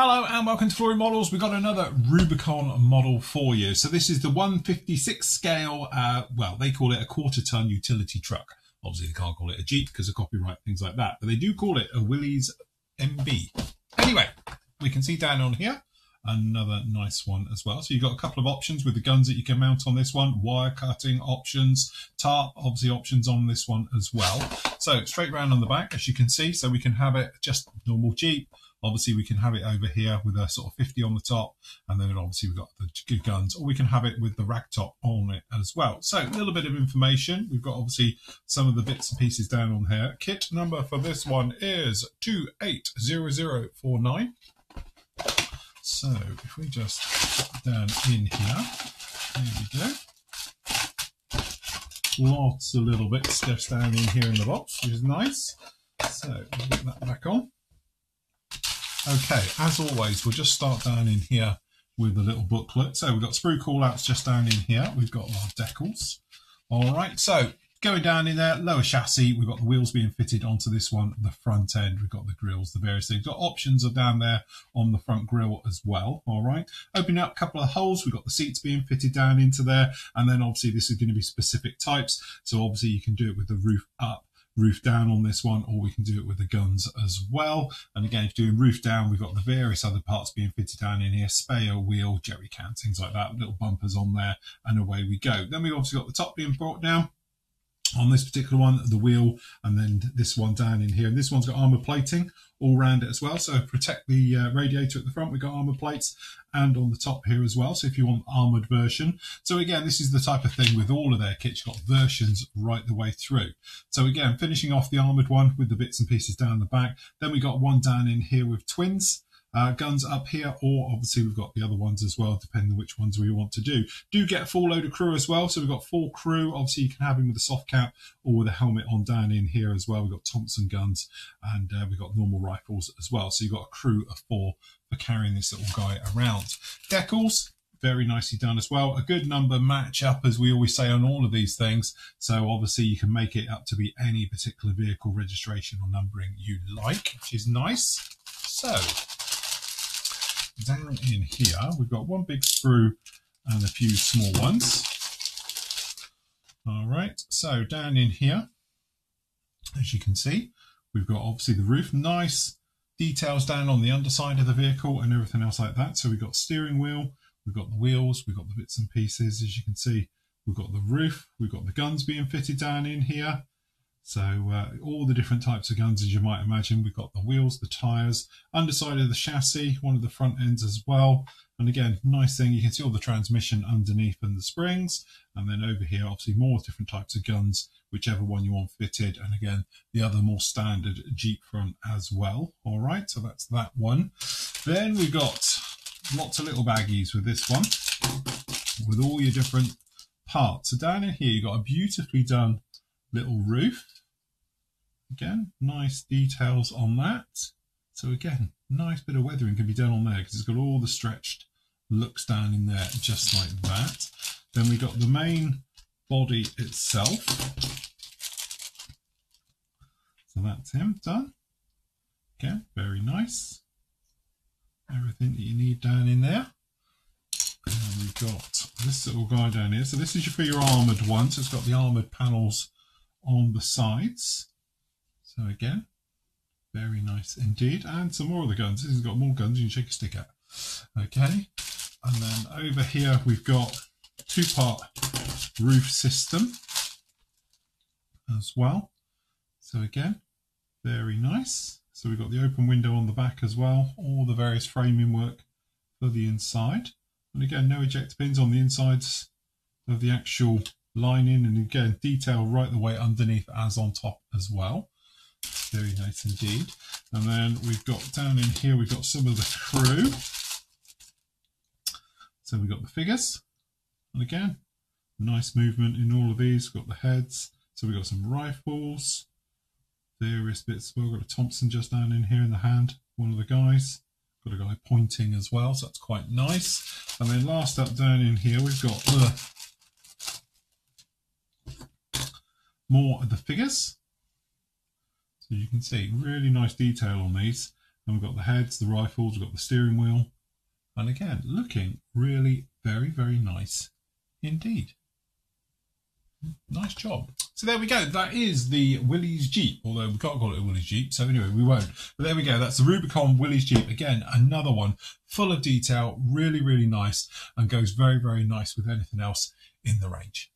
Hello and welcome to Flory Models. We've got another Rubicon model for you. So this is the 156 scale, uh, well, they call it a quarter ton utility truck. Obviously they can't call it a Jeep because of copyright, things like that. But they do call it a Willys MB. Anyway, we can see down on here another nice one as well. So you've got a couple of options with the guns that you can mount on this one, wire cutting options, tarp obviously options on this one as well. So straight round on the back, as you can see, so we can have it just normal Jeep, Obviously, we can have it over here with a sort of 50 on the top, and then obviously we've got the good guns, or we can have it with the rack top on it as well. So a little bit of information. We've got obviously some of the bits and pieces down on here. Kit number for this one is 280049. So if we just down in here, there we go lots of little bits just down in here in the box, which is nice. So get that back on. Okay, as always, we'll just start down in here with a little booklet. So we've got sprue callouts just down in here. We've got our decals. All right, so going down in there, lower chassis, we've got the wheels being fitted onto this one, the front end, we've got the grills, the various things. We've got options are down there on the front grill as well, all right. Opening up a couple of holes, we've got the seats being fitted down into there, and then obviously this is going to be specific types, so obviously you can do it with the roof up roof down on this one, or we can do it with the guns as well. And again, if you're doing roof down, we've got the various other parts being fitted down in here, spare wheel, jerry can, things like that, little bumpers on there, and away we go. Then we've obviously got the top being brought down on this particular one, the wheel, and then this one down in here. And this one's got armor plating all around it as well. So protect the uh, radiator at the front, we've got armor plates and on the top here as well. So if you want armored version. So again, this is the type of thing with all of their kits, you've got versions right the way through. So again, finishing off the armored one with the bits and pieces down the back. Then we got one down in here with twins uh, guns up here, or obviously we've got the other ones as well, depending on which ones we want to do. Do get a full load of crew as well. So we've got full crew. Obviously, you can have him with a soft cap or with a helmet on down in here as well. We've got Thompson guns and uh, we've got normal rifles as well. So you've got a crew of four for carrying this little guy around. Decals, very nicely done as well. A good number match up, as we always say on all of these things. So obviously you can make it up to be any particular vehicle registration or numbering you like, which is nice. So down in here, we've got one big screw and a few small ones. All right, so down in here, as you can see, we've got obviously the roof, nice details down on the underside of the vehicle and everything else like that. So we've got steering wheel, we've got the wheels, we've got the bits and pieces, as you can see, we've got the roof, we've got the guns being fitted down in here, so uh, all the different types of guns, as you might imagine, we've got the wheels, the tyres, underside of the chassis, one of the front ends as well. And again, nice thing, you can see all the transmission underneath and the springs. And then over here, obviously more different types of guns, whichever one you want fitted. And again, the other more standard Jeep front as well. All right, so that's that one. Then we've got lots of little baggies with this one, with all your different parts. So down in here, you've got a beautifully done little roof Again, nice details on that. So again, nice bit of weathering can be done on there because it's got all the stretched looks down in there just like that. Then we got the main body itself. So that's him done. Again, very nice. Everything that you need down in there. And we've got this little guy down here. So this is for your armoured one. So it's got the armoured panels on the sides. So again, very nice indeed. And some more of the guns. This has got more guns you can shake a stick at. Okay. And then over here we've got two-part roof system as well. So again, very nice. So we've got the open window on the back as well, all the various framing work for the inside. And again, no ejector pins on the insides of the actual lining and again, detail right the way underneath as on top as well. Very nice indeed. And then we've got down in here, we've got some of the crew. So we've got the figures. And again, nice movement in all of these. We've got the heads. So we've got some rifles, various bits. We've got a Thompson just down in here in the hand, one of the guys. Got a guy pointing as well, so that's quite nice. And then last up down in here, we've got the more of the figures. So you can see really nice detail on these. And we've got the heads, the rifles, we've got the steering wheel. And again, looking really very, very nice indeed. Nice job. So there we go. That is the Willys Jeep, although we can't call it a Willys Jeep. So anyway, we won't. But there we go. That's the Rubicon Willys Jeep. Again, another one full of detail, really, really nice and goes very, very nice with anything else in the range.